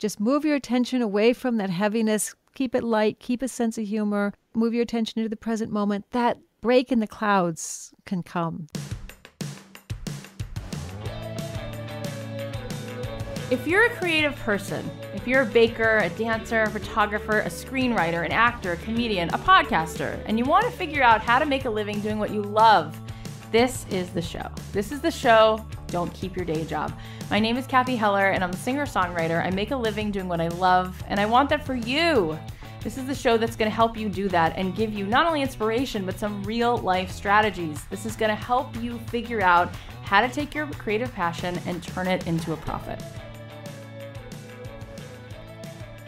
Just move your attention away from that heaviness. Keep it light, keep a sense of humor, move your attention into the present moment. That break in the clouds can come. If you're a creative person, if you're a baker, a dancer, a photographer, a screenwriter, an actor, a comedian, a podcaster, and you want to figure out how to make a living doing what you love, this is the show. This is the show. Don't keep your day job. My name is Cathy Heller, and I'm a singer songwriter. I make a living doing what I love, and I want that for you. This is the show that's going to help you do that and give you not only inspiration, but some real life strategies. This is going to help you figure out how to take your creative passion and turn it into a profit.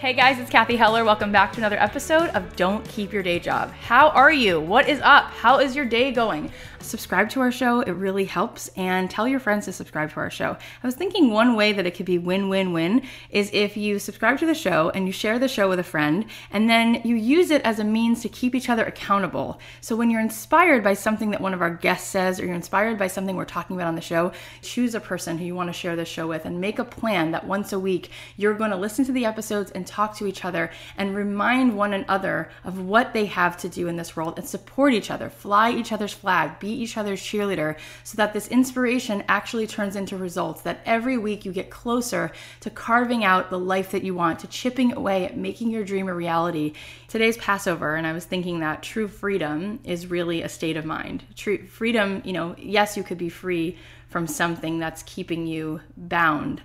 Hey guys, it's Cathy Heller. Welcome back to another episode of Don't Keep Your Day Job. How are you? What is up? How is your day going? Subscribe to our show, it really helps, and tell your friends to subscribe to our show. I was thinking one way that it could be win win win is if you subscribe to the show and you share the show with a friend, and then you use it as a means to keep each other accountable. So when you're inspired by something that one of our guests says, or you're inspired by something we're talking about on the show, choose a person who you want to share the show with and make a plan that once a week you're going to listen to the episodes and talk to each other and remind one another of what they have to do in this world and support each other, fly each other's flag, be each other's cheerleader, so that this inspiration actually turns into results. That every week you get closer to carving out the life that you want, to chipping away at making your dream a reality. Today's Passover, and I was thinking that true freedom is really a state of mind. True freedom, you know, yes, you could be free from something that's keeping you bound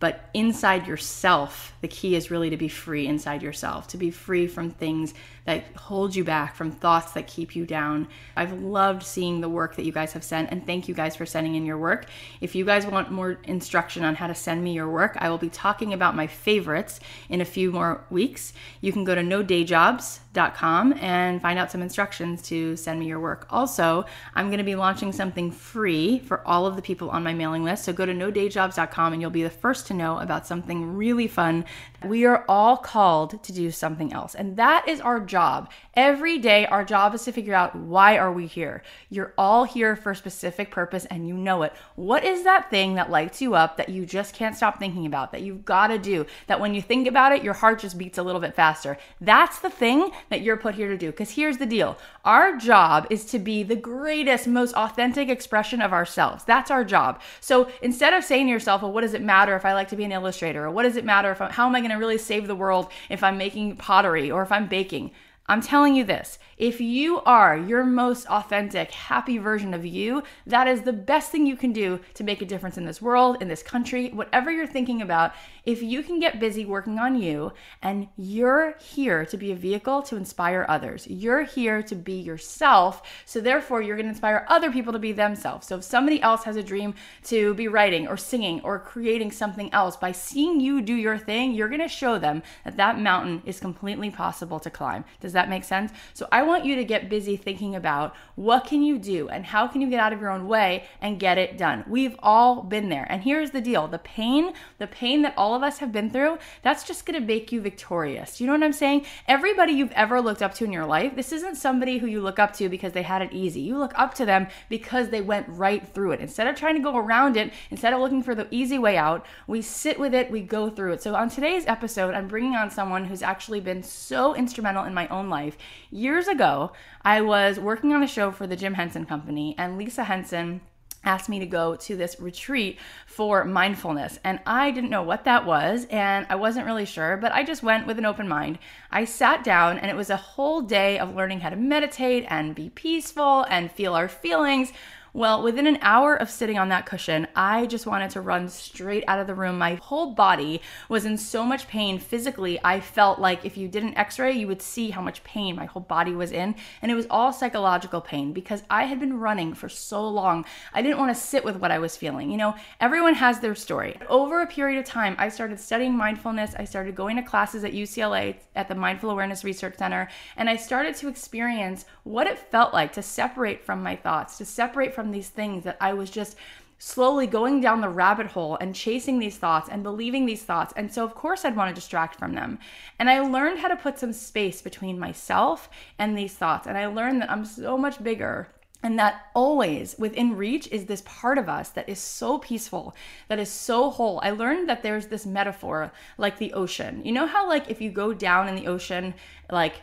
but inside yourself, the key is really to be free inside yourself, to be free from things that hold you back, from thoughts that keep you down. I've loved seeing the work that you guys have sent, and thank you guys for sending in your work. If you guys want more instruction on how to send me your work, I will be talking about my favorites in a few more weeks. You can go to nodayjobs.com and find out some instructions to send me your work. Also, I'm going to be launching something free for all of the people on my mailing list. So go to nodayjobs.com and you'll be the first to know about something really fun. We are all called to do something else, and that is our job. Every day, our job is to figure out why are we here. You're all here for a specific purpose, and you know it. What is that thing that lights you up that you just can't stop thinking about? That you've got to do? That when you think about it, your heart just beats a little bit faster. That's the thing that you're put here to do. Because here's the deal: our job is to be the greatest, most authentic expression of ourselves. That's our job. So instead of saying to yourself, "Well, what does it matter if I like to be an illustrator?" or "What does it matter if I'm, how am I going to really save the world if I'm making pottery or if I'm baking?" I'm telling you this if you are your most authentic, happy version of you, that is the best thing you can do to make a difference in this world, in this country, whatever you're thinking about. If you can get busy working on you and you're here to be a vehicle to inspire others, you're here to be yourself. So, therefore, you're going to inspire other people to be themselves. So, if somebody else has a dream to be writing or singing or creating something else, by seeing you do your thing, you're going to show them that that mountain is completely possible to climb. Does that make sense? So, I want you to get busy thinking about what can you do and how can you get out of your own way and get it done. We've all been there. And here's the deal. The pain, the pain that all of us have been through, that's just going to make you victorious. You know what I'm saying? Everybody you've ever looked up to in your life, this isn't somebody who you look up to because they had it easy. You look up to them because they went right through it. Instead of trying to go around it, instead of looking for the easy way out, we sit with it, we go through it. So on today's episode, I'm bringing on someone who's actually been so instrumental in my own life. Years ago, I was working on a show for the Jim Henson Company, and Lisa Henson asked me to go to this retreat for mindfulness. And I didn't know what that was, and I wasn't really sure, but I just went with an open mind. I sat down, and it was a whole day of learning how to meditate and be peaceful and feel our feelings well, within an hour of sitting on that cushion, I just wanted to run straight out of the room. My whole body was in so much pain physically. I felt like if you did an x ray, you would see how much pain my whole body was in. And it was all psychological pain because I had been running for so long. I didn't want to sit with what I was feeling. You know, everyone has their story. Over a period of time, I started studying mindfulness. I started going to classes at UCLA at the Mindful Awareness Research Center. And I started to experience what it felt like to separate from my thoughts, to separate from these things that I was just slowly going down the rabbit hole and chasing these thoughts and believing these thoughts. And so, of course, I'd want to distract from them. And I learned how to put some space between myself and these thoughts. And I learned that I'm so much bigger And that always within reach is this part of us that is so peaceful, that is so whole. I learned that there's this metaphor like the ocean. You know how, like, if you go down in the ocean, like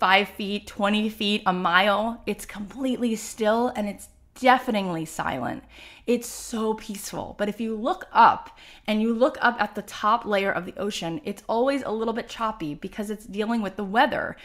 five feet, 20 feet, a mile, it's completely still and it's deafeningly silent. It's so peaceful. But if you look up and you look up at the top layer of the ocean, it's always a little bit choppy because it's dealing with the weather.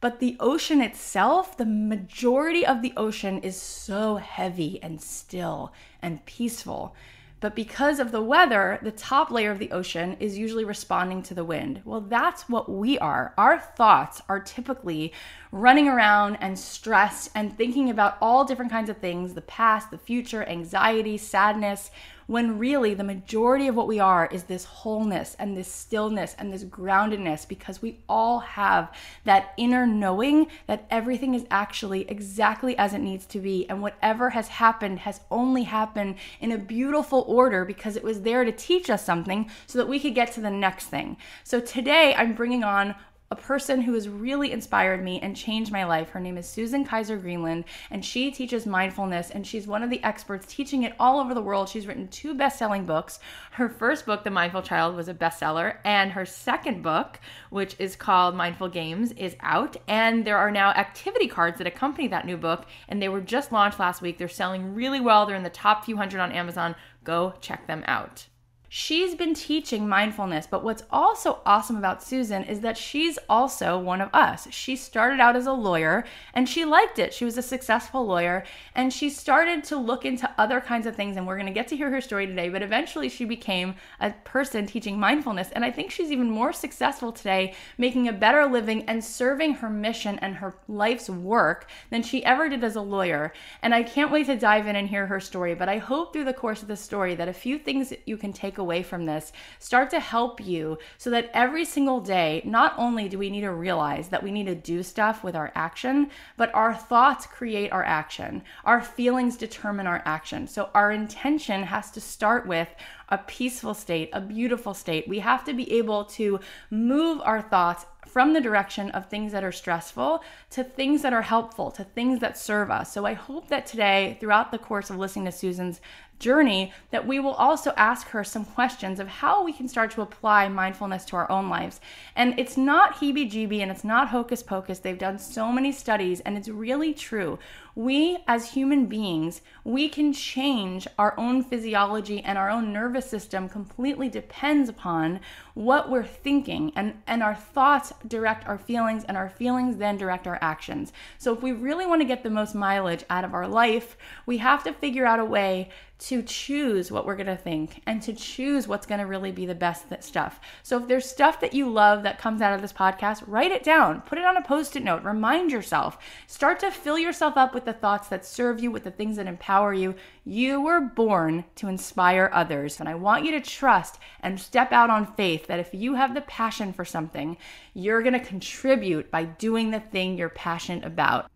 But the ocean itself, the majority of the ocean is so heavy and still and peaceful. But because of the weather, the top layer of the ocean is usually responding to the wind. Well, that's what we are. Our thoughts are typically running around and stressed and thinking about all different kinds of things the past, the future, anxiety, sadness when really the majority of what we are is this wholeness and this stillness and this groundedness because we all have that inner knowing that everything is actually exactly as it needs to be. And whatever has happened has only happened in a beautiful order because it was there to teach us something so that we could get to the next thing. So today I'm bringing on a person who has really inspired me and changed my life. Her name is Susan Kaiser Greenland, and she teaches mindfulness, and she's one of the experts teaching it all over the world. She's written two best selling books. Her first book, The Mindful Child, was a bestseller, and her second book, which is called Mindful Games, is out. And there are now activity cards that accompany that new book, and they were just launched last week. They're selling really well, they're in the top few hundred on Amazon. Go check them out. She's been teaching mindfulness, but what's also awesome about Susan is that she's also one of us. She started out as a lawyer and she liked it. She was a successful lawyer and she started to look into other kinds of things. And we're going to get to hear her story today, but eventually she became a person teaching mindfulness. And I think she's even more successful today, making a better living and serving her mission and her life's work than she ever did as a lawyer. And I can't wait to dive in and hear her story. But I hope through the course of the story that a few things you can take take away from this start to help you so that every single day, not only do we need to realize that we need to do stuff with our action, but our thoughts create our action. Our feelings determine our action. So our intention has to start with a peaceful state, a beautiful state. We have to be able to move our thoughts from the direction of things that are stressful to things that are helpful, to things that serve us. So I hope that today, throughout the course of listening to Susan's journey that we will also ask her some questions of how we can start to apply mindfulness to our own lives. And it's not heebie jeebie and it's not hocus pocus. They've done so many studies and it's really true. We as human beings, we can change our own physiology and our own nervous system completely depends upon what we're thinking and and our thoughts direct our feelings and our feelings then direct our actions. So if we really want to get the most mileage out of our life, we have to figure out a way to choose what we're going to think and to choose what's going to really be the best stuff. So if there's stuff that you love that comes out of this podcast, write it down, put it on a post it note, remind yourself, start to fill yourself up with the thoughts that serve you, with the things that empower you. You were born to inspire others. And I want you to trust and step out on faith that if you have the passion for something, you're going to contribute by doing the thing you're passionate about.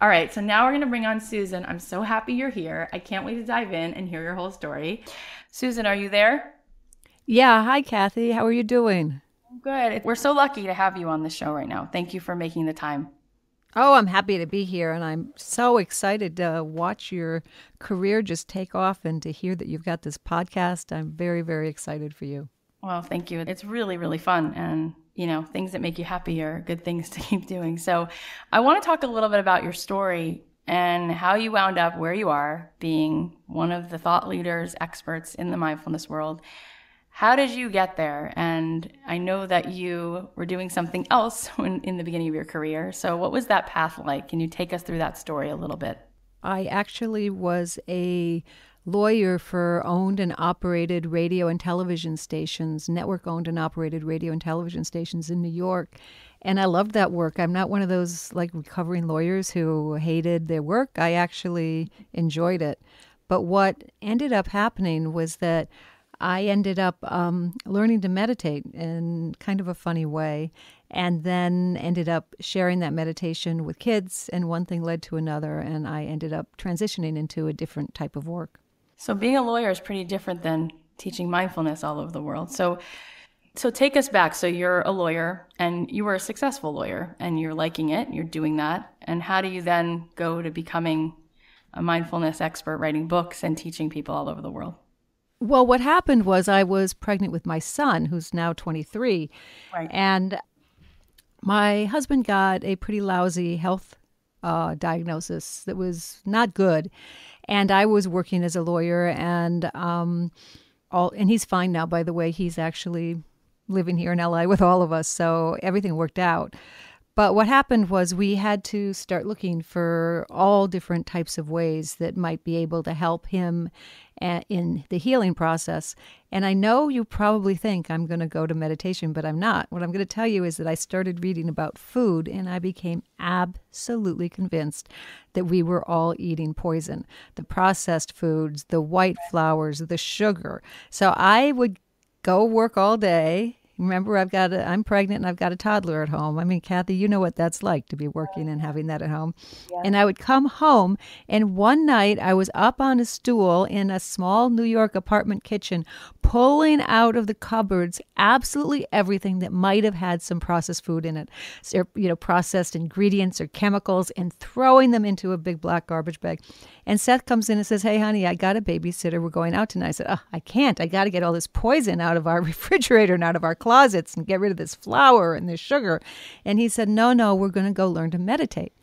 All right, so now we're going to bring on Susan. I'm so happy you're here. I can't wait to dive in and hear your whole story. Susan, are you there? Yeah. Hi, Cathy. How are you doing? Good. We're so lucky to have you on the show right now. Thank you for making the time. Oh, I'm happy to be here, and I'm so excited to watch your career just take off and to hear that you've got this podcast. I'm very, very excited for you. Well, thank you. It's really, really fun. And you know, things that make you happy are good things to keep doing. So I want to talk a little bit about your story and how you wound up where you are, being one of the thought leaders, experts in the mindfulness world. How did you get there? And I know that you were doing something else when, in the beginning of your career. So, what was that path like? Can you take us through that story a little bit? I actually was a lawyer for owned and operated radio and television stations, network owned and operated radio and television stations in New York. And I loved that work. I'm not one of those like recovering lawyers who hated their work. I actually enjoyed it. But what ended up happening was that I ended up um, learning to meditate in kind of a funny way, and then ended up sharing that meditation with kids, and one thing led to another, and I ended up transitioning into a different type of work. So being a lawyer is pretty different than teaching mindfulness all over the world. So so take us back. So you're a lawyer and you were a successful lawyer and you're liking it, you're doing that. And how do you then go to becoming a mindfulness expert writing books and teaching people all over the world? Well, what happened was I was pregnant with my son, who's now 23. Right. And my husband got a pretty lousy health uh, diagnosis that was not good. And I was working as a lawyer, and um, all, and he's fine now. By the way, he's actually living here in LA with all of us, so everything worked out. But what happened was we had to start looking for all different types of ways that might be able to help him eh, in the healing process. And I know you probably think I'm going to go to meditation, but I'm not. What I'm going to tell you is that I started reading about food and I became absolutely convinced that we were all eating poison the processed foods, the white flours, the sugar. So I would go work all day Remember, I've got a, I'm pregnant and I've got a toddler at home. I mean, Cathy, you know what that's like to be working and having that at home. Yeah. And I would come home, and one night I was up on a stool in a small New York apartment kitchen, pulling out of the cupboards absolutely everything that might have had some processed food in it, so, er, you know, processed ingredients or chemicals, and throwing them into a big black garbage bag. And Seth comes in and says, "Hey, honey, I got a babysitter. We're going out tonight." I said, "Oh, I can't. I got to get all this poison out of our refrigerator and out of our." Closets and get rid of this flour and this sugar. And he said, No, no, we're going to go learn to meditate.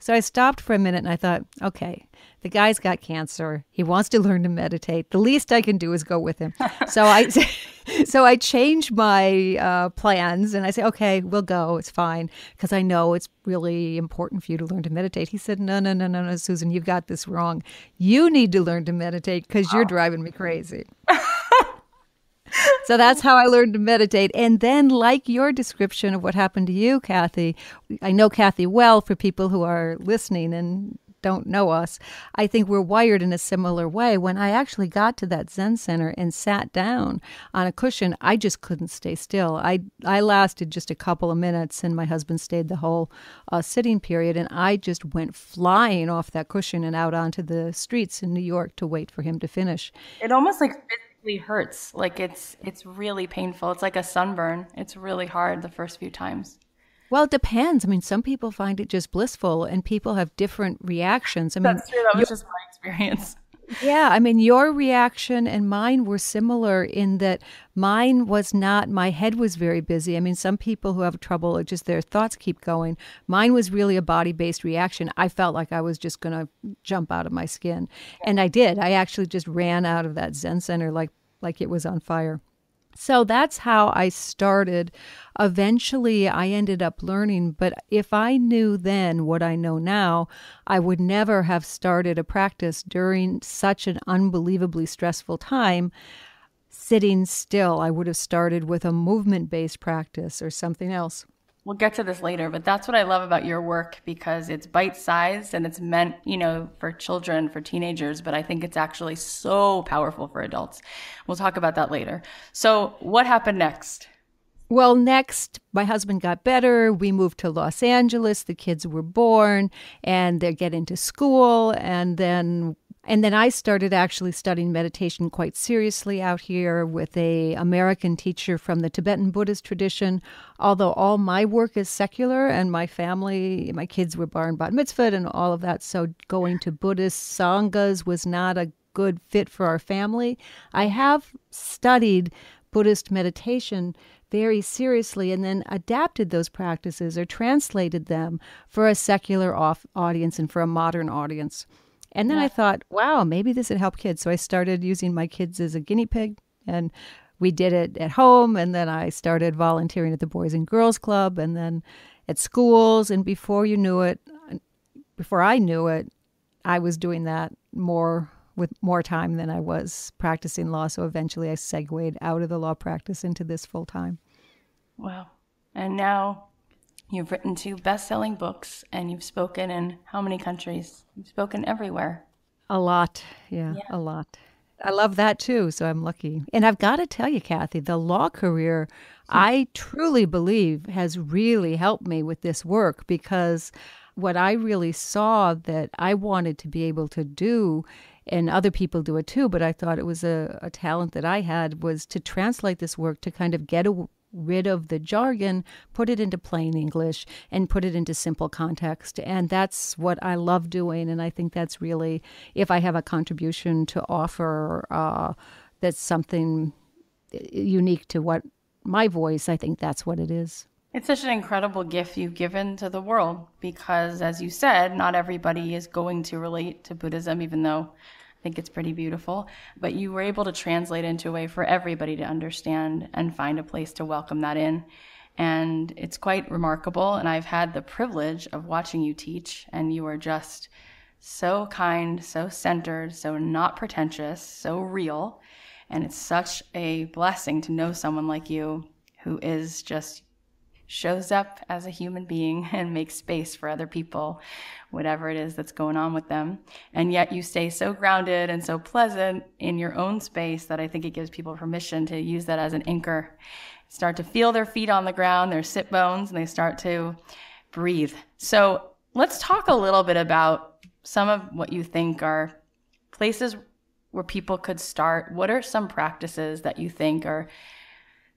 So I stopped for a minute and I thought, okay, the guy's got cancer. He wants to learn to meditate. The least I can do is go with him. so I, so I changed my uh, plans and I say, okay, we'll go. It's fine because I know it's really important for you to learn to meditate. He said, no, no, no, no, no, Susan, you've got this wrong. You need to learn to meditate because you're driving me crazy so that's how I learned to meditate. And then, like your description of what happened to you, Cathy, I know Cathy well for people who are listening and don't know us. I think we're wired in a similar way. When I actually got to that Zen center and sat down on a cushion, I just couldn't stay still. I I lasted just a couple of minutes, and my husband stayed the whole uh, sitting period, and I just went flying off that cushion and out onto the streets in New York to wait for him to finish. It almost like hurts. Like it's it's really painful. It's like a sunburn. It's really hard the first few times. Well, it depends. I mean, some people find it just blissful, and people have different reactions. I mean, that's true. That was just my experience. Yeah, I mean, your reaction and mine were similar in that mine was not, my head was very busy. I mean, some people who have trouble, just their thoughts keep going. Mine was really a body based reaction. I felt like I was just going to jump out of my skin. And I did. I actually just ran out of that Zen center like, like it was on fire. So that's how I started. Eventually, I ended up learning, but if I knew then what I know now, I would never have started a practice during such an unbelievably stressful time. Sitting still, I would have started with a movement based practice or something else. We'll get to this later, but that's what I love about your work because it's bite sized and it's meant, you know, for children, for teenagers, but I think it's actually so powerful for adults. We'll talk about that later. So, what happened next? Well, next, my husband got better. We moved to Los Angeles. The kids were born and they get into school. And then and then I started actually studying meditation quite seriously out here with a American teacher from the Tibetan Buddhist tradition. Although all my work is secular and my family, my kids were bar and bat mitzvah and all of that, so going to Buddhist sanghas was not a good fit for our family. I have studied Buddhist meditation very seriously and then adapted those practices or translated them for a secular off audience and for a modern audience. And then yeah. I thought, wow, maybe this would help kids. So I started using my kids as a guinea pig and we did it at home and then I started volunteering at the Boys and Girls Club and then at schools and before you knew it before I knew it I was doing that more with more time than I was practicing law so eventually I segued out of the law practice into this full time. Wow. And now You've written two best selling books and you've spoken in how many countries? You've spoken everywhere. A lot. Yeah, yeah, a lot. I love that too, so I'm lucky. And I've got to tell you, Cathy, the law career, hmm. I truly believe, has really helped me with this work because what I really saw that I wanted to be able to do and other people do it too, but I thought it was a, a talent that I had was to translate this work to kind of get a, rid of the jargon, put it into plain English, and put it into simple context. And that's what I love doing. And I think that's really, if I have a contribution to offer uh, that's something unique to what my voice, I think that's what it is. It's such an incredible gift you've given to the world because, as you said, not everybody is going to relate to Buddhism, even though think it's pretty beautiful. But you were able to translate into a way for everybody to understand and find a place to welcome that in. And it's quite remarkable. And I've had the privilege of watching you teach, and you are just so kind, so centered, so not pretentious, so real. And it's such a blessing to know someone like you who is just shows up as a human being and makes space for other people, whatever it is that's going on with them. And yet you stay so grounded and so pleasant in your own space that I think it gives people permission to use that as an anchor. Start to feel their feet on the ground, their sit bones, and they start to breathe. So let's talk a little bit about some of what you think are places where people could start. What are some practices that you think are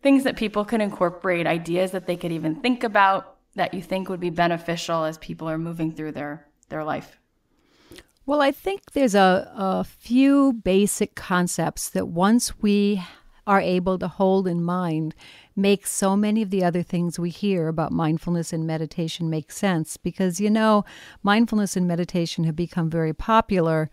things that people can incorporate, ideas that they could even think about that you think would be beneficial as people are moving through their, their life? Well, I think there's a, a few basic concepts that once we are able to hold in mind make so many of the other things we hear about mindfulness and meditation make sense because you know mindfulness and meditation have become very popular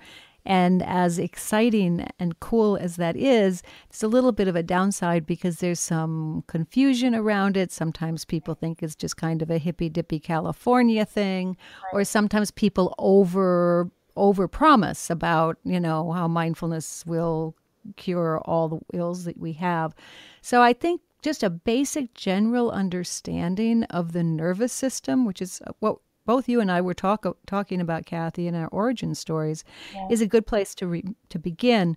and as exciting and cool as that is, it's a little bit of a downside because there's some confusion around it. Sometimes people think it's just kind of a hippy dippy California thing, or sometimes people over over promise about, you know, how mindfulness will cure all the ills that we have. So I think just a basic general understanding of the nervous system, which is what both you and I were talk, talking about Cathy and our origin stories, yeah. is a good place to re, to begin.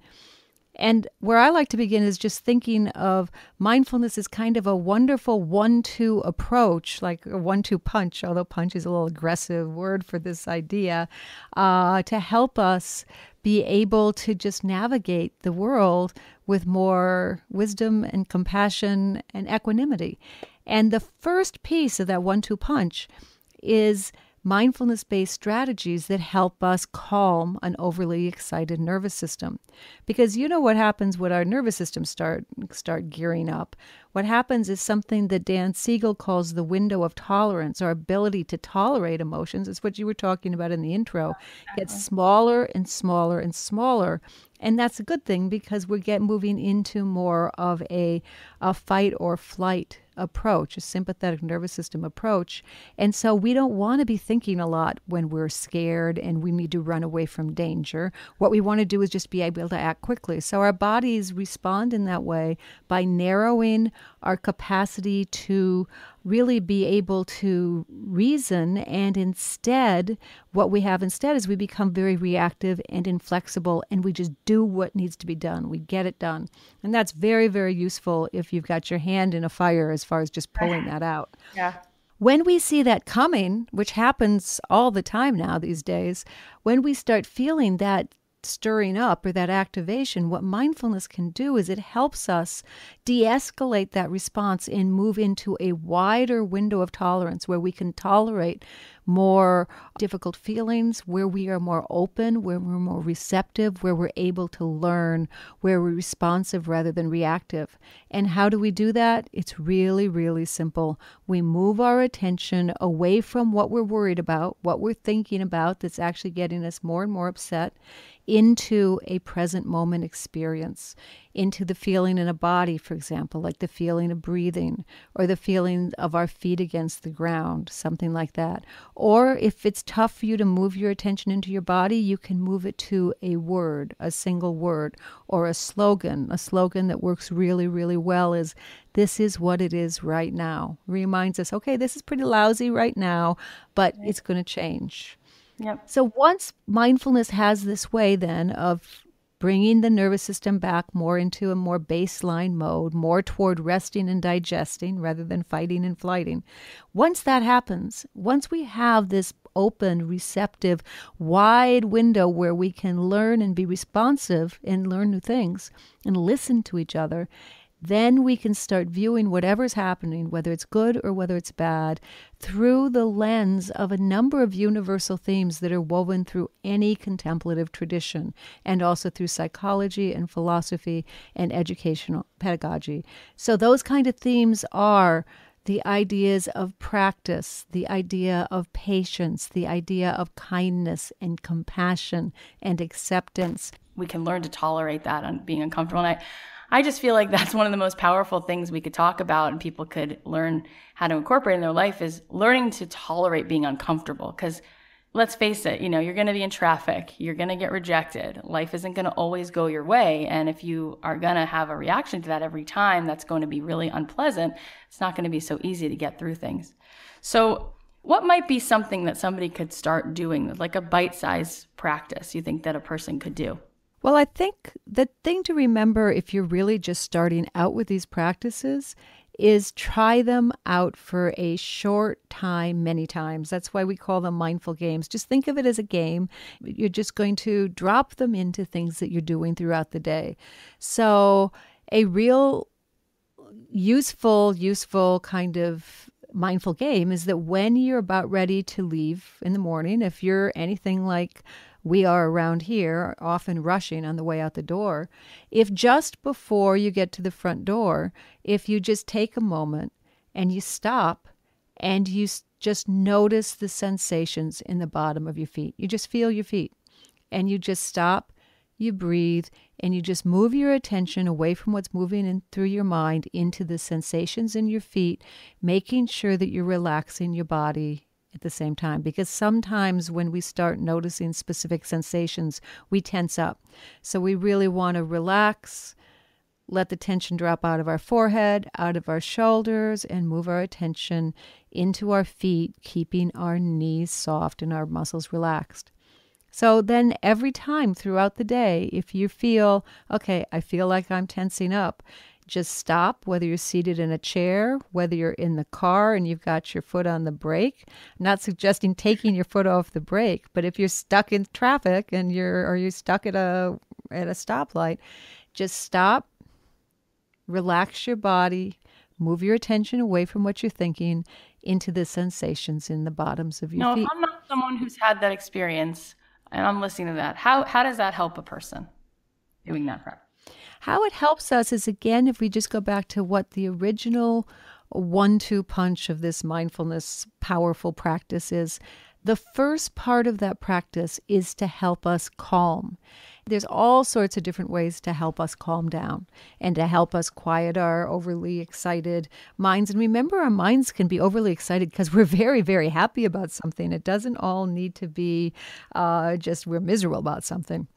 And where I like to begin is just thinking of mindfulness as kind of a wonderful one two approach, like a one two punch, although punch is a little aggressive word for this idea, uh, to help us be able to just navigate the world with more wisdom and compassion and equanimity. And the first piece of that one two punch is mindfulness based strategies that help us calm an overly excited nervous system. Because you know what happens when our nervous system start start gearing up? What happens is something that Dan Siegel calls the window of tolerance our ability to tolerate emotions. It's what you were talking about in the intro. Gets smaller and smaller and smaller. And that's a good thing because we get moving into more of a, a fight or flight approach, a sympathetic nervous system approach. And so we don't want to be thinking a lot when we're scared and we need to run away from danger. What we want to do is just be able to act quickly. So our bodies respond in that way by narrowing our capacity to really be able to reason. And instead, what we have instead is we become very reactive and inflexible and we just do what needs to be done. We get it done. And that's very, very useful if you've got your hand in a fire as far as just pulling that out. Yeah. When we see that coming, which happens all the time now these days, when we start feeling that stirring up or that activation, what mindfulness can do is it helps us de escalate that response and move into a wider window of tolerance where we can tolerate more difficult feelings, where we are more open, where we're more receptive, where we're able to learn, where we're responsive rather than reactive. And how do we do that? It's really, really simple. We move our attention away from what we're worried about, what we're thinking about that's actually getting us more and more upset, into a present moment experience, into the feeling in a body, for example, like the feeling of breathing or the feeling of our feet against the ground, something like that. Or if it's tough for you to move your attention into your body, you can move it to a word, a single word, or a slogan. A slogan that works really, really well is this is what it is right now. Reminds us, okay, this is pretty lousy right now, but it's going to change. Yep. So once mindfulness has this way then of bringing the nervous system back more into a more baseline mode, more toward resting and digesting rather than fighting and flighting. Once that happens, once we have this open, receptive, wide window where we can learn and be responsive and learn new things and listen to each other, then we can start viewing whatever's happening, whether it's good or whether it's bad, through the lens of a number of universal themes that are woven through any contemplative tradition and also through psychology and philosophy and educational pedagogy. So, those kind of themes are the ideas of practice, the idea of patience, the idea of kindness and compassion and acceptance. We can learn to tolerate that and being uncomfortable. And I, I just feel like that's one of the most powerful things we could talk about and people could learn how to incorporate in their life is learning to tolerate being uncomfortable. Because let's face it, you know, you're going to be in traffic, you're going to get rejected. Life isn't going to always go your way. And if you are going to have a reaction to that every time, that's going to be really unpleasant. It's not going to be so easy to get through things. So, what might be something that somebody could start doing, like a bite sized practice you think that a person could do? Well, I think the thing to remember if you're really just starting out with these practices is try them out for a short time many times. That's why we call them mindful games. Just think of it as a game. You're just going to drop them into things that you're doing throughout the day. So, a real useful, useful kind of mindful game is that when you're about ready to leave in the morning, if you're anything like we are around here, often rushing on the way out the door, if just before you get to the front door, if you just take a moment and you stop and you just notice the sensations in the bottom of your feet, you just feel your feet. And you just stop, you breathe, and you just move your attention away from what's moving in through your mind into the sensations in your feet, making sure that you're relaxing your body at the same time because sometimes when we start noticing specific sensations, we tense up. So we really want to relax, let the tension drop out of our forehead, out of our shoulders, and move our attention into our feet, keeping our knees soft and our muscles relaxed. So then, every time throughout the day, if you feel, okay, I feel like I'm tensing up, just stop, whether you're seated in a chair, whether you're in the car and you've got your foot on the brake. I'm not suggesting taking your foot off the brake, but if you're stuck in traffic and you're or you're stuck at a at a stoplight, just stop, relax your body, move your attention away from what you're thinking into the sensations in the bottoms of your no, feet. No, I'm not someone who's had that experience and I'm listening to that, how how does that help a person doing that practice? How it helps us is again, if we just go back to what the original one two punch of this mindfulness powerful practice is, the first part of that practice is to help us calm. There's all sorts of different ways to help us calm down and to help us quiet our overly excited minds. And remember, our minds can be overly excited because we're very, very happy about something. It doesn't all need to be uh, just we're miserable about something.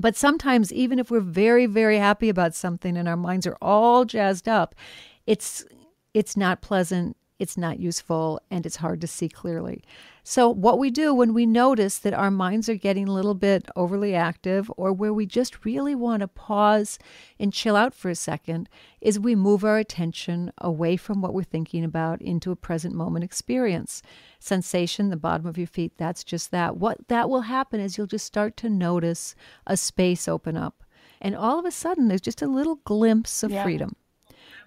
But sometimes, even if we're very, very happy about something and our minds are all jazzed up, it's it's not pleasant, it's not useful, and it's hard to see clearly. So, what we do when we notice that our minds are getting a little bit overly active or where we just really want to pause and chill out for a second is we move our attention away from what we're thinking about into a present moment experience. Sensation, the bottom of your feet, that's just that. What that will happen is you'll just start to notice a space open up. And all of a sudden, there's just a little glimpse of yeah. freedom.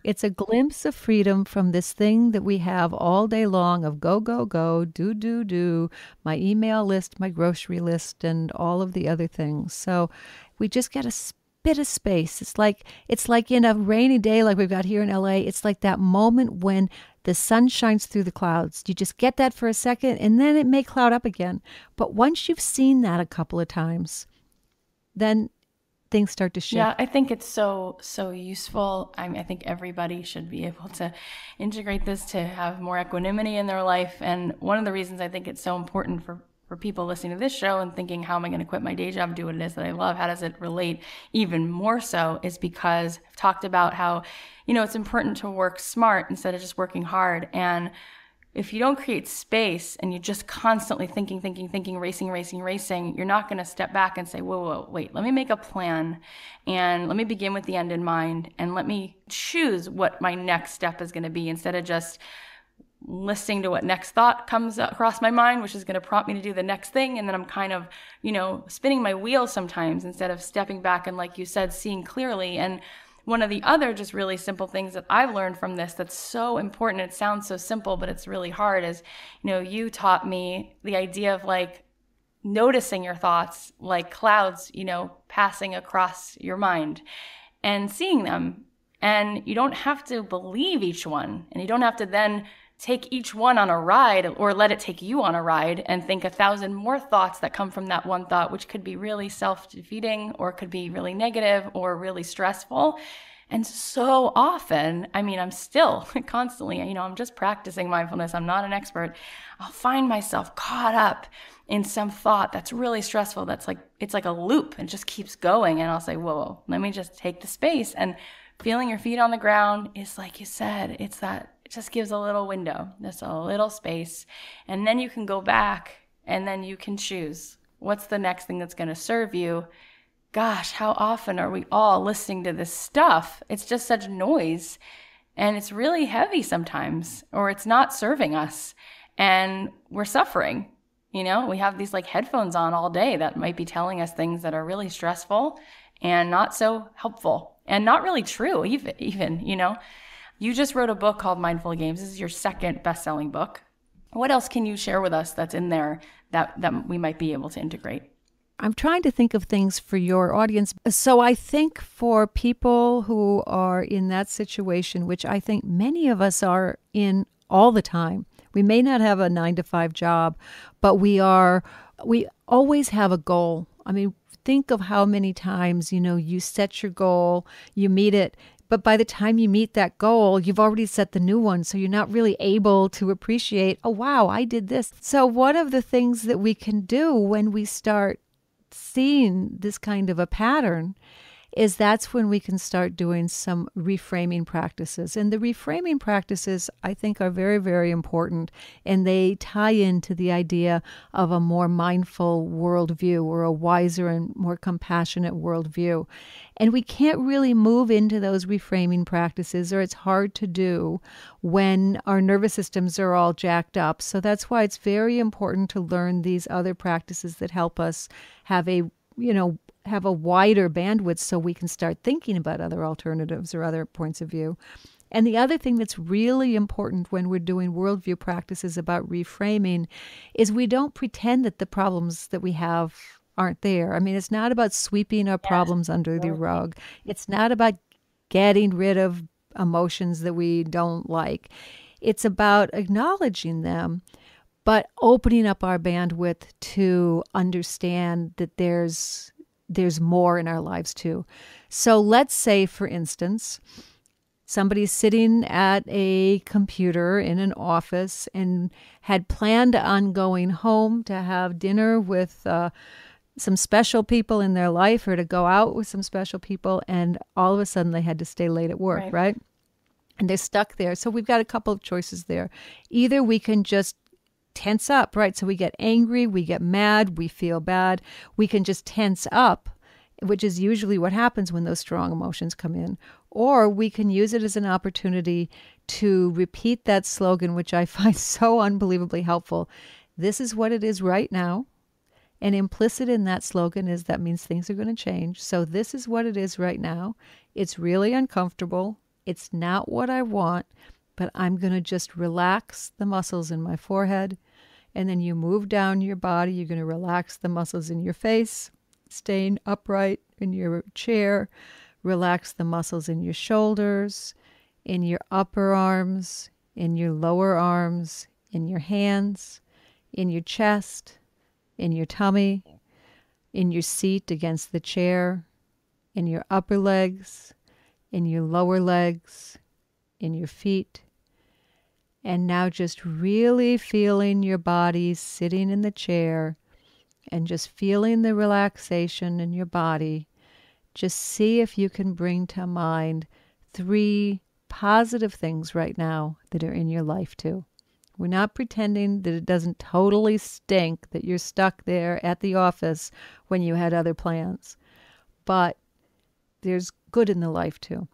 It's a glimpse of freedom from this thing that we have all day long of go, go, go, do, do, do, my email list, my grocery list, and all of the other things. So we just get a bit of space. It's like it's like in a rainy day like we've got here in LA, it's like that moment when the sun shines through the clouds. You just get that for a second and then it may cloud up again. But once you've seen that a couple of times, then things start to shift. Yeah, I think it's so so useful. I, mean, I think everybody should be able to integrate this to have more equanimity in their life. And one of the reasons I think it's so important for for people listening to this show and thinking, how am I going to quit my day job, do what it is that I love? How does it relate even more so? Is because I've talked about how, you know, it's important to work smart instead of just working hard. And if you don't create space and you're just constantly thinking, thinking, thinking, racing, racing, racing, you're not going to step back and say, whoa, whoa, wait, let me make a plan and let me begin with the end in mind and let me choose what my next step is going to be instead of just listening to what next thought comes across my mind, which is going to prompt me to do the next thing. And then I'm kind of, you know, spinning my wheels sometimes instead of stepping back and, like you said, seeing clearly. And One of the other just really simple things that I've learned from this that's so important, it sounds so simple, but it's really hard, is, you know, you taught me the idea of like noticing your thoughts like clouds, you know, passing across your mind and seeing them. And you don't have to believe each one, and you don't have to then take each one on a ride or let it take you on a ride and think a thousand more thoughts that come from that one thought, which could be really self defeating or could be really negative or really stressful. And so often, I mean, I'm still constantly, you know, I'm just practicing mindfulness. I'm not an expert. I'll find myself caught up in some thought that's really stressful. That's like, it's like a loop and just keeps going. And I'll say, whoa, whoa, let me just take the space. And feeling your feet on the ground is like you said, it's that just gives a little window, just a little space. And then you can go back and then you can choose what's the next thing that's going to serve you. Gosh, how often are we all listening to this stuff? It's just such noise and it's really heavy sometimes, or it's not serving us and we're suffering. You know, we have these like headphones on all day that might be telling us things that are really stressful and not so helpful and not really true even even, you know. You just wrote a book called Mindful Games. This is your second best-selling book. What else can you share with us that's in there that, that we might be able to integrate? I'm trying to think of things for your audience. So I think for people who are in that situation, which I think many of us are in all the time, we may not have a nine to five job, but we are, we always have a goal. I mean, think of how many times, you know, you set your goal, you meet it, but by the time you meet that goal, you've already set the new one. So you're not really able to appreciate, oh, wow, I did this. So, one of the things that we can do when we start seeing this kind of a pattern is that's when we can start doing some reframing practices. And the reframing practices, I think, are very, very important. And they tie into the idea of a more mindful worldview or a wiser and more compassionate worldview. And we can't really move into those reframing practices, or it's hard to do when our nervous systems are all jacked up. So that's why it's very important to learn these other practices that help us have a you know have a wider bandwidth so we can start thinking about other alternatives or other points of view. And the other thing that's really important when we're doing worldview practices about reframing is we don't pretend that the problems that we have aren't there. I mean, it's not about sweeping our problems under the rug, it's not about getting rid of emotions that we don't like. It's about acknowledging them, but opening up our bandwidth to understand that there's there's more in our lives too. So let's say, for instance, somebody's sitting at a computer in an office and had planned on going home to have dinner with uh, some special people in their life or to go out with some special people, and all of a sudden they had to stay late at work, right? right? And they're stuck there. So we've got a couple of choices there. Either we can just tense up, right? So we get angry, we get mad, we feel bad. We can just tense up, which is usually what happens when those strong emotions come in. Or we can use it as an opportunity to repeat that slogan, which I find so unbelievably helpful. This is what it is right now. And implicit in that slogan is that means things are going to change. So this is what it is right now. It's really uncomfortable. It's not what I want, but I'm going to just relax the muscles in my forehead. And then you move down your body. You're going to relax the muscles in your face, staying upright in your chair. Relax the muscles in your shoulders, in your upper arms, in your lower arms, in your hands, in your chest, in your tummy, in your seat against the chair, in your upper legs, in your lower legs, in your feet, and now just really feeling your body sitting in the chair and just feeling the relaxation in your body. Just see if you can bring to mind three positive things right now that are in your life too. We're not pretending that it doesn't totally stink that you're stuck there at the office when you had other plans. But there's good in the life too.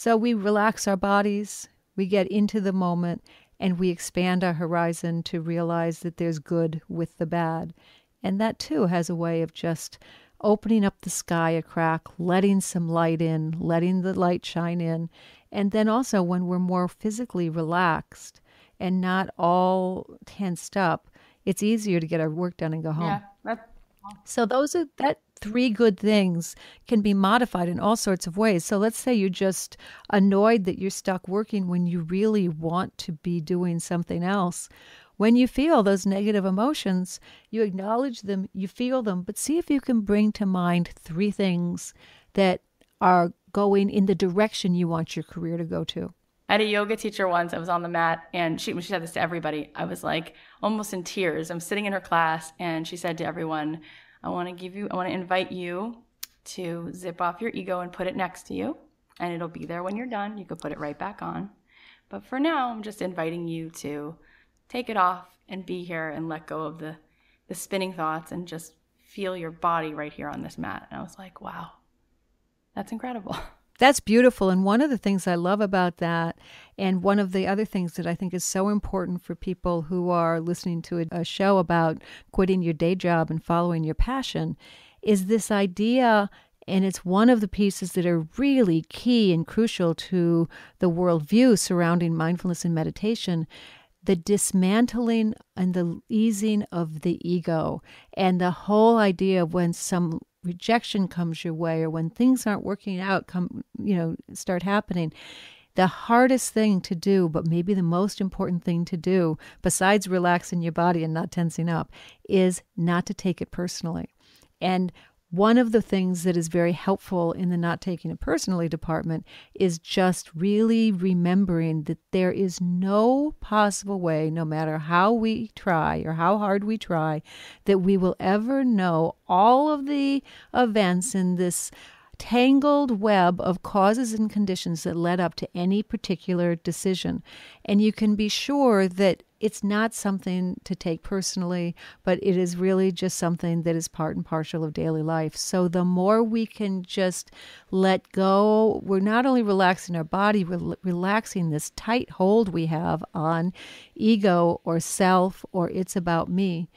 So we relax our bodies, we get into the moment, and we expand our horizon to realize that there's good with the bad. And that too has a way of just opening up the sky a crack, letting some light in, letting the light shine in. And then also when we're more physically relaxed and not all tensed up, it's easier to get our work done and go home. Yeah, So those are that three good things can be modified in all sorts of ways. So let's say you're just annoyed that you're stuck working when you really want to be doing something else. When you feel those negative emotions, you acknowledge them, you feel them, but see if you can bring to mind three things that are going in the direction you want your career to go to. I had a yoga teacher once. I was on the mat, and she, she said this to everybody. I was like almost in tears. I'm sitting in her class, and she said to everyone, I want to give you, I want to invite you to zip off your ego and put it next to you, and it'll be there when you're done. You could put it right back on. But for now, I'm just inviting you to take it off and be here and let go of the, the spinning thoughts and just feel your body right here on this mat. And I was like, wow, that's incredible. That's beautiful. And one of the things I love about that, and one of the other things that I think is so important for people who are listening to a, a show about quitting your day job and following your passion, is this idea and it's one of the pieces that are really key and crucial to the worldview surrounding mindfulness and meditation the dismantling and the easing of the ego and the whole idea of when some rejection comes your way or when things aren't working out come you know start happening the hardest thing to do but maybe the most important thing to do besides relaxing your body and not tensing up is not to take it personally. And one of the things that is very helpful in the not taking it personally department is just really remembering that there is no possible way, no matter how we try or how hard we try, that we will ever know all of the events in this tangled web of causes and conditions that led up to any particular decision. And you can be sure that it's not something to take personally, but it is really just something that is part and parcel of daily life. So the more we can just let go, we're not only relaxing our body, we're relaxing this tight hold we have on ego or self or it's about me.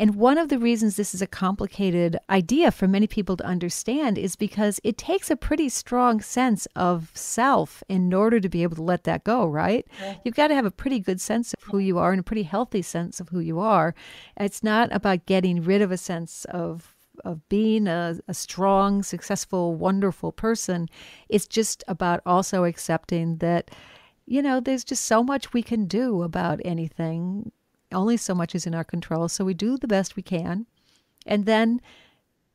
And one of the reasons this is a complicated idea for many people to understand is because it takes a pretty strong sense of self in order to be able to let that go, right? Yeah. You've got to have a pretty good sense of who you are and a pretty healthy sense of who you are. It's not about getting rid of a sense of of being a, a strong, successful, wonderful person. It's just about also accepting that you know, there's just so much we can do about anything only so much is in our control. So we do the best we can. And then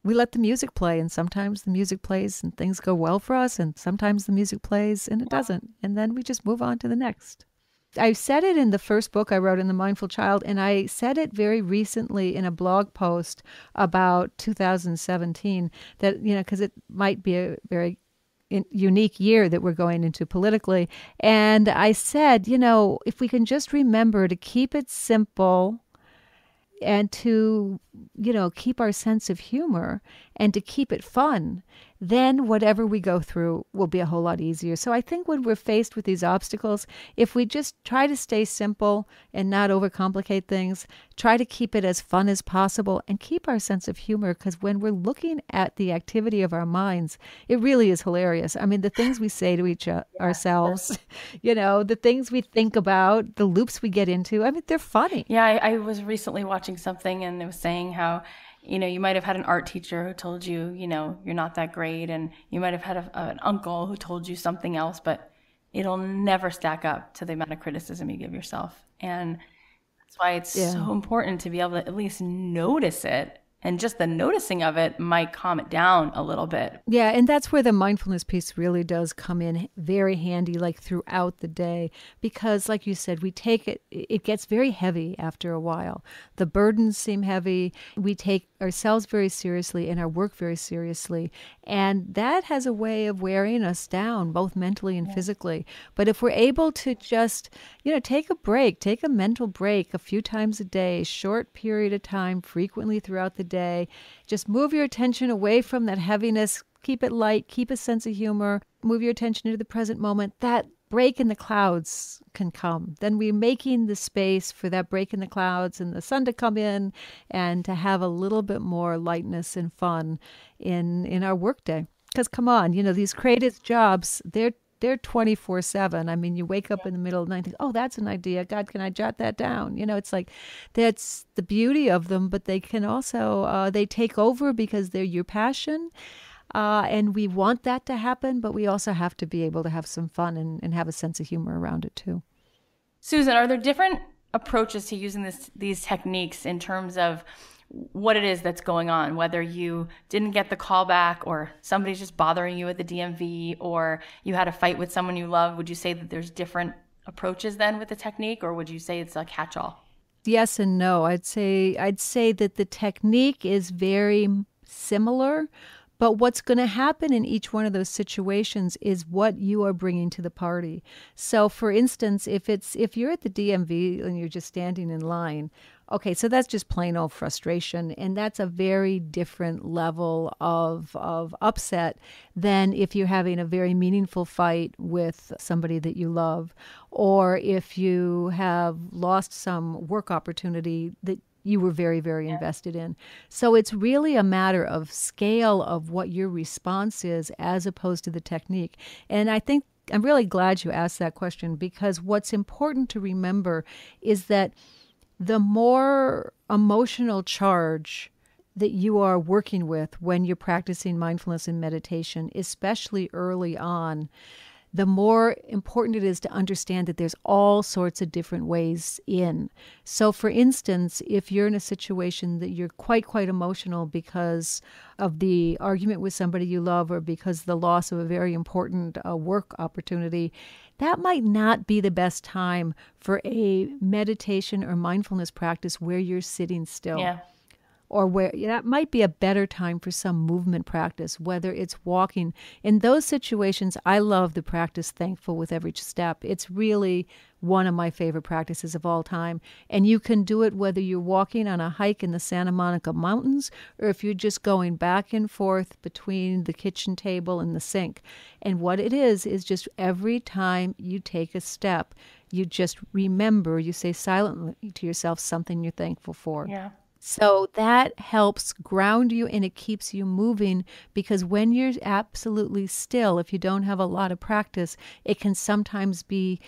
we let the music play. And sometimes the music plays and things go well for us. And sometimes the music plays and it doesn't. And then we just move on to the next. I said it in the first book I wrote in The Mindful Child, and I said it very recently in a blog post about 2017 that, you know, because it might be a very unique year that we're going into politically. And I said, you know, if we can just remember to keep it simple and to, you know, keep our sense of humor and to keep it fun, then whatever we go through will be a whole lot easier. So I think when we're faced with these obstacles, if we just try to stay simple and not overcomplicate things, try to keep it as fun as possible and keep our sense of humor because when we're looking at the activity of our minds, it really is hilarious. I mean, the things we say to each uh, ourselves, you know, the things we think about, the loops we get into, I mean, they're funny. Yeah, I, I was recently watching something and it was saying how you know, you might have had an art teacher who told you, you know, you're not that great, and you might have had a, an uncle who told you something else, but it'll never stack up to the amount of criticism you give yourself. And that's why it's yeah. so important to be able to at least notice it and just the noticing of it might calm it down a little bit. Yeah, and that's where the mindfulness piece really does come in very handy like throughout the day because like you said, we take it it gets very heavy after a while. The burdens seem heavy. We take ourselves very seriously and our work very seriously, and that has a way of wearing us down both mentally and yeah. physically. But if we're able to just, you know, take a break, take a mental break a few times a day, short period of time frequently throughout the day day. Just move your attention away from that heaviness. Keep it light, keep a sense of humor, move your attention into the present moment. That break in the clouds can come. Then we're making the space for that break in the clouds and the sun to come in and to have a little bit more lightness and fun in in our workday. Because come on, you know, these creative jobs, they're they're 24 7 i mean you wake up in the middle of the night and think oh that's an idea. God can i jot that down? You know it's like that's the beauty of them but they can also uh, they take over because they're your passion uh, and we want that to happen, but we also have to be able to have some fun and, and have a sense of humor around it too. Susan, are there different approaches to using this, these techniques in terms of what it is that's going on, whether you didn't get the call back or somebody's just bothering you at the DMV or you had a fight with someone you love? Would you say that there's different approaches then with the technique or would you say it's a catch all? Yes and no. I'd say I'd say that the technique is very similar, but what's going to happen in each one of those situations is what you are bringing to the party. So for instance, if it's if you're at the DMV and you're just standing in line, okay, so that's just plain old frustration and that's a very different level of of upset than if you're having a very meaningful fight with somebody that you love or if you have lost some work opportunity that you were very, very invested in. So it's really a matter of scale of what your response is as opposed to the technique. And I think I'm really glad you asked that question because what's important to remember is that the more emotional charge that you are working with when you're practicing mindfulness and meditation, especially early on, the more important it is to understand that there's all sorts of different ways in. So, for instance, if you're in a situation that you're quite, quite emotional because of the argument with somebody you love or because the loss of a very important uh, work opportunity, that might not be the best time for a meditation or mindfulness practice where you're sitting still. Yeah or where that might be a better time for some movement practice, whether it's walking. In those situations, I love the practice thankful with every step. It's really one of my favorite practices of all time. And you can do it whether you're walking on a hike in the Santa Monica Mountains or if you're just going back and forth between the kitchen table and the sink. And what it is, is just every time you take a step, you just remember, you say silently to yourself something you're thankful for. Yeah. So that helps ground you and it keeps you moving because when you're absolutely still, if you don't have a lot of practice, it can sometimes be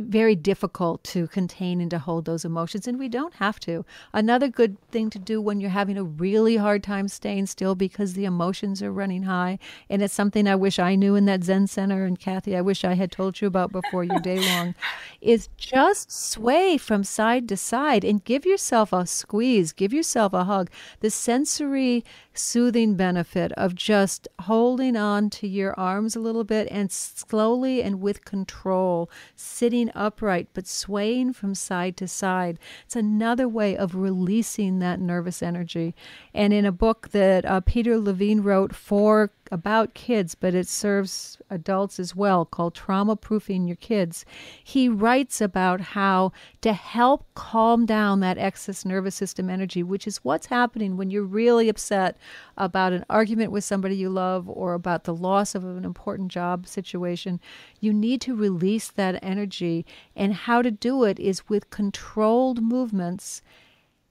very difficult to contain and to hold those emotions, and we don't have to. Another good thing to do when you're having a really hard time staying still because the emotions are running high, and it's something I wish I knew in that Zen center, and Cathy, I wish I had told you about before your day long, is just sway from side to side and give yourself a squeeze, give yourself a hug. The sensory soothing benefit of just holding on to your arms a little bit and slowly and with control sitting upright but swaying from side to side. It's another way of releasing that nervous energy. And in a book that uh, Peter Levine wrote for about kids, but it serves adults as well, called Trauma Proofing Your Kids. He writes about how to help calm down that excess nervous system energy, which is what's happening when you're really upset about an argument with somebody you love or about the loss of an important job situation. You need to release that energy, and how to do it is with controlled movements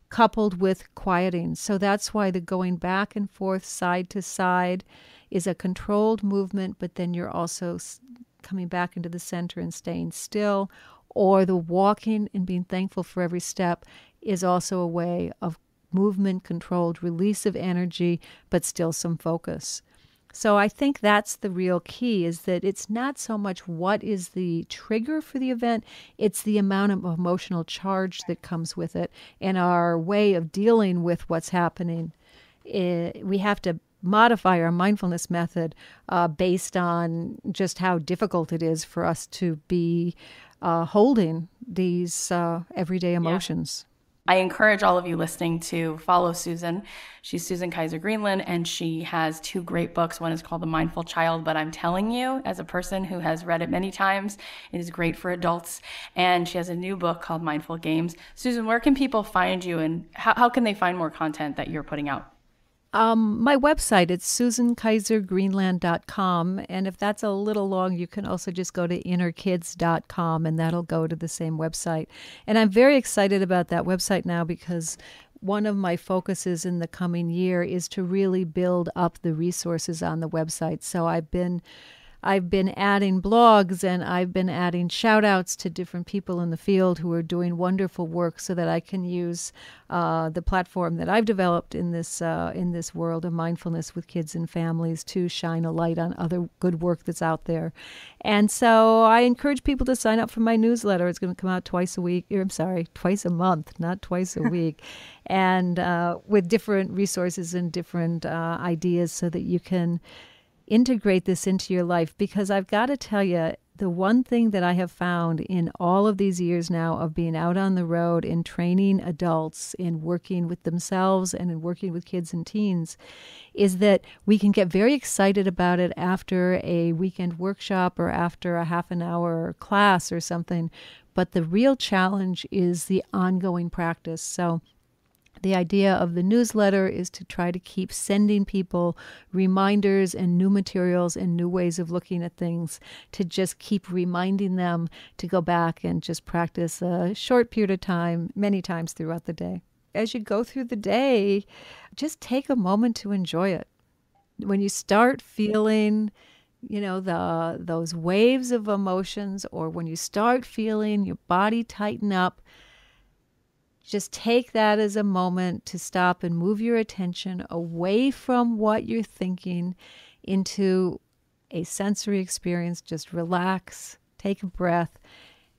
coupled with quieting. So that's why the going back and forth, side to side, is a controlled movement, but then you're also coming back into the center and staying still. Or the walking and being thankful for every step is also a way of movement controlled release of energy, but still some focus. So I think that's the real key is that it's not so much what is the trigger for the event, it's the amount of emotional charge that comes with it and our way of dealing with what's happening. It, eh, we have to modify our mindfulness method uh, based on just how difficult it is for us to be uh, holding these uh, everyday emotions. Yeah. I encourage all of you listening to follow Susan. She's Susan Kaiser Greenland, and she has two great books. One is called The Mindful Child, but I'm telling you, as a person who has read it many times, it is great for adults. And she has a new book called Mindful Games. Susan, where can people find you, and how, how can they find more content that you're putting out? Um, my website, it's susankaisergreenland.com. And if that's a little long, you can also just go to innerkids.com and that'll go to the same website. And I'm very excited about that website now because one of my focuses in the coming year is to really build up the resources on the website. So I've been I've been adding blogs and I've been adding shout outs to different people in the field who are doing wonderful work so that I can use uh, the platform that I've developed in this uh, in this world of mindfulness with kids and families to shine a light on other good work that's out there. And so I encourage people to sign up for my newsletter. It's going to come out twice a week. I'm sorry, twice a month, not twice a week, and uh, with different resources and different uh, ideas so that you can integrate this into your life because I've got to tell you, the one thing that I have found in all of these years now of being out on the road and training adults in working with themselves and in working with kids and teens is that we can get very excited about it after a weekend workshop or after a half an hour class or something. But the real challenge is the ongoing practice. So the idea of the newsletter is to try to keep sending people reminders and new materials and new ways of looking at things to just keep reminding them to go back and just practice a short period of time, many times throughout the day. As you go through the day, just take a moment to enjoy it. When you start feeling you know the those waves of emotions or when you start feeling your body tighten up just take that as a moment to stop and move your attention away from what you're thinking into a sensory experience. Just relax, take a breath,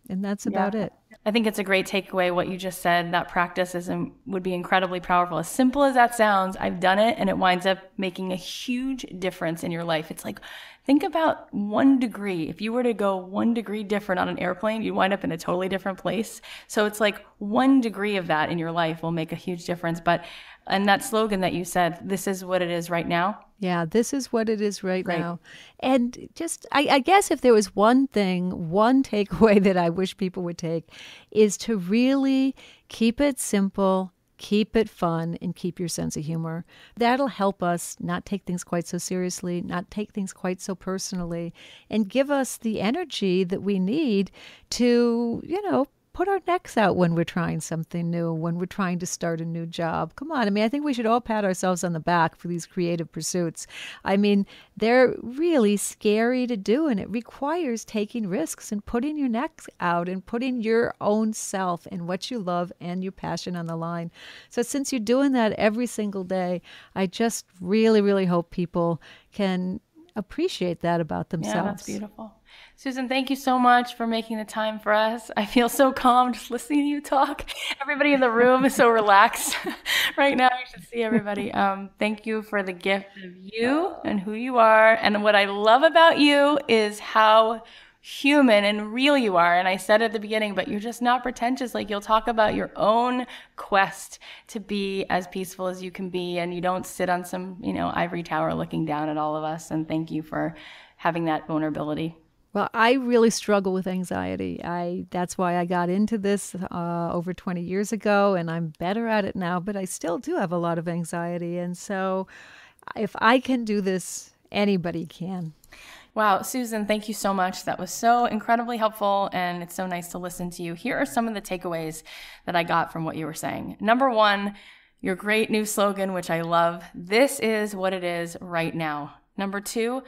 and that's about yeah. it. I think it's a great takeaway what you just said. That practice is um, would be incredibly powerful. As simple as that sounds, I've done it and it winds up making a huge difference in your life. It's like think about one degree. If you were to go one degree different on an airplane, you'd wind up in a totally different place. So it's like one degree of that in your life will make a huge difference. But and that slogan that you said, this is what it is right now. Yeah, this is what it is right, right. now. And just, I, I, guess if there was one thing, one takeaway that I wish people would take is to really keep it simple, keep it fun, and keep your sense of humor. That'll help us not take things quite so seriously, not take things quite so personally, and give us the energy that we need to, you know, put our necks out when we're trying something new, when we're trying to start a new job. Come on. I mean, I think we should all pat ourselves on the back for these creative pursuits. I mean, they're really scary to do, and it requires taking risks and putting your necks out and putting your own self and what you love and your passion on the line. So, since you're doing that every single day, I just really, really hope people can appreciate that about themselves. Yeah, that's beautiful. Susan, thank you so much for making the time for us. I feel so calm just listening to you talk. Everybody in the room is so relaxed right now. You should see everybody. Um, thank you for the gift of you and who you are. And what I love about you is how human and real you are. And I said at the beginning, but you're just not pretentious. Like you'll talk about your own quest to be as peaceful as you can be. And you don't sit on some, you know, ivory tower looking down at all of us. And thank you for having that vulnerability. Well, I really struggle with anxiety. I that's why I got into this uh, over 20 years ago, and I'm better at it now. But I still do have a lot of anxiety, and so if I can do this, anybody can. Wow, Susan, thank you so much. That was so incredibly helpful, and it's so nice to listen to you. Here are some of the takeaways that I got from what you were saying. Number one, your great new slogan, which I love. This is what it is right now. Number two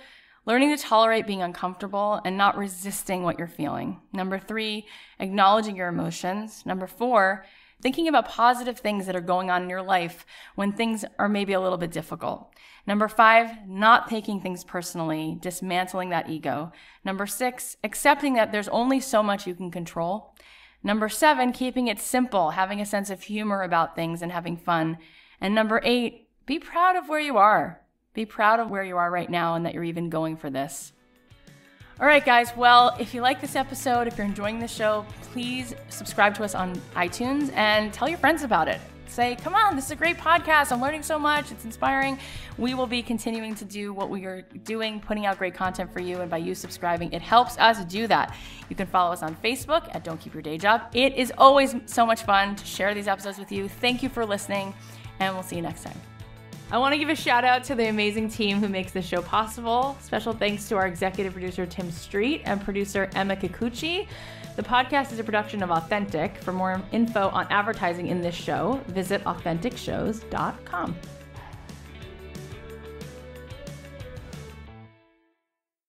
learning to tolerate being uncomfortable and not resisting what you're feeling. Number three, acknowledging your emotions. Number four, thinking about positive things that are going on in your life when things are maybe a little bit difficult. Number five, not taking things personally, dismantling that ego. Number six, accepting that there's only so much you can control. Number seven, keeping it simple, having a sense of humor about things and having fun. And number eight, be proud of where you are. Be proud of where you are right now and that you're even going for this. All right, guys. Well, if you like this episode, if you're enjoying the show, please subscribe to us on iTunes and tell your friends about it. Say, come on, this is a great podcast. I'm learning so much. It's inspiring. We will be continuing to do what we are doing, putting out great content for you. And by you subscribing, it helps us do that. You can follow us on Facebook at Don't Keep Your Day Job. It is always so much fun to share these episodes with you. Thank you for listening, and we'll see you next time. I want to give a shout out to the amazing team who makes this show possible. Special thanks to our executive producer, Tim Street, and producer, Emma Kikuchi. The podcast is a production of Authentic. For more info on advertising in this show, visit AuthenticShows.com.